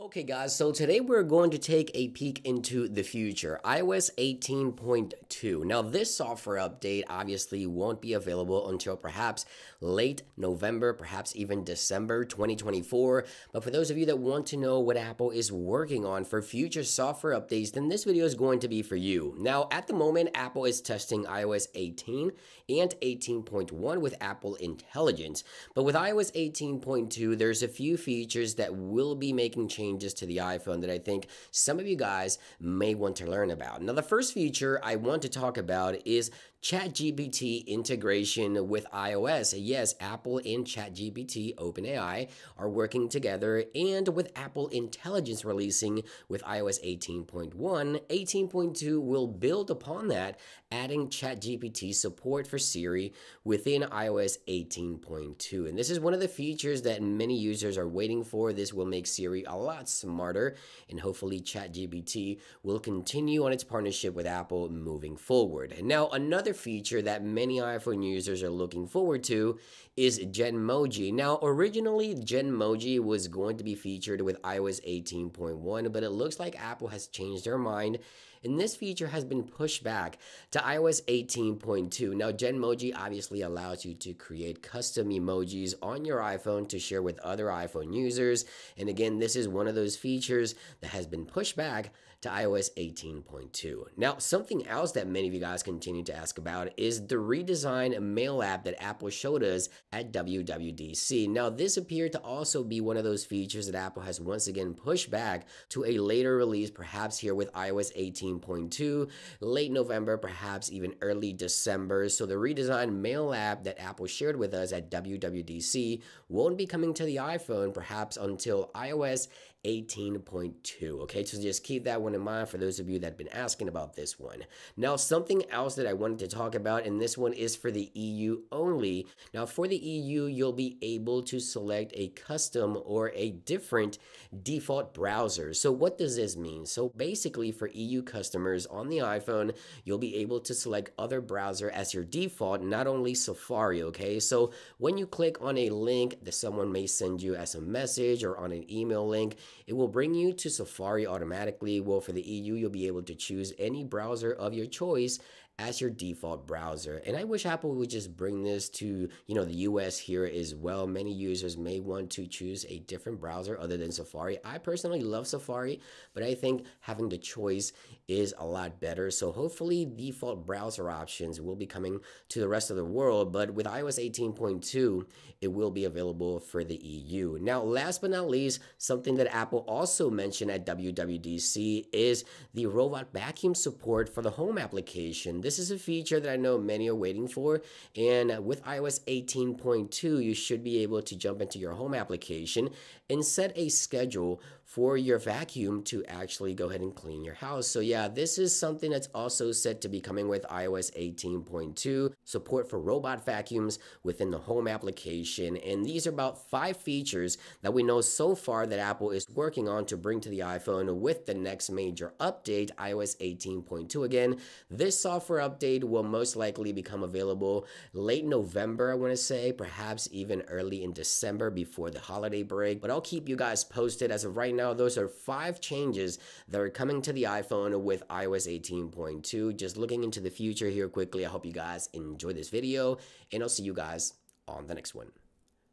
Okay guys, so today we're going to take a peek into the future, iOS 18.2. Now this software update obviously won't be available until perhaps late November, perhaps even December 2024. But for those of you that want to know what Apple is working on for future software updates, then this video is going to be for you. Now at the moment, Apple is testing iOS 18 and 18.1 with Apple Intelligence. But with iOS 18.2, there's a few features that will be making changes changes to the iPhone that I think some of you guys may want to learn about. Now, the first feature I want to talk about is ChatGPT integration with iOS. Yes, Apple and ChatGPT, OpenAI, are working together, and with Apple Intelligence releasing with iOS 18.1, 18.2 will build upon that, adding ChatGPT support for Siri within iOS 18.2. And this is one of the features that many users are waiting for. This will make Siri a lot smarter, and hopefully, ChatGPT will continue on its partnership with Apple moving forward. And now, another Another feature that many iPhone users are looking forward to is Genmoji. Now, originally, Genmoji was going to be featured with iOS 18.1, but it looks like Apple has changed their mind and this feature has been pushed back to iOS 18.2. Now, Genmoji obviously allows you to create custom emojis on your iPhone to share with other iPhone users. And again, this is one of those features that has been pushed back to iOS 18.2. Now, something else that many of you guys continue to ask about is the redesigned mail app that Apple showed us at WWDC. Now, this appeared to also be one of those features that Apple has once again pushed back to a later release, perhaps here with iOS 18 18.2, late November, perhaps even early December. So the redesigned Mail app that Apple shared with us at WWDC won't be coming to the iPhone perhaps until iOS 18.2. Okay, so just keep that one in mind for those of you that have been asking about this one. Now, something else that I wanted to talk about, and this one is for the EU only. Now, for the EU, you'll be able to select a custom or a different default browser. So, what does this mean? So, basically, for EU customers on the iPhone, you'll be able to select other browser as your default, not only Safari. Okay, so when you click on a link that someone may send you as a message or on an email link, it will bring you to Safari automatically. Well, for the EU, you'll be able to choose any browser of your choice as your default browser. And I wish Apple would just bring this to, you know, the US here as well. Many users may want to choose a different browser other than Safari. I personally love Safari, but I think having the choice is a lot better. So hopefully default browser options will be coming to the rest of the world, but with iOS 18.2, it will be available for the EU. Now, last but not least, something that Apple also mentioned at WWDC is the robot vacuum support for the home application. This this is a feature that I know many are waiting for. And uh, with iOS 18.2, you should be able to jump into your home application and set a schedule for your vacuum to actually go ahead and clean your house. So yeah, this is something that's also set to be coming with iOS 18.2, support for robot vacuums within the home application. And these are about five features that we know so far that Apple is working on to bring to the iPhone with the next major update, iOS 18.2. Again, this software update will most likely become available late November, I want to say, perhaps even early in December before the holiday break. But I'll keep you guys posted as of right now now, those are five changes that are coming to the iPhone with iOS 18.2. Just looking into the future here quickly. I hope you guys enjoy this video, and I'll see you guys on the next one.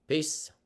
Peace.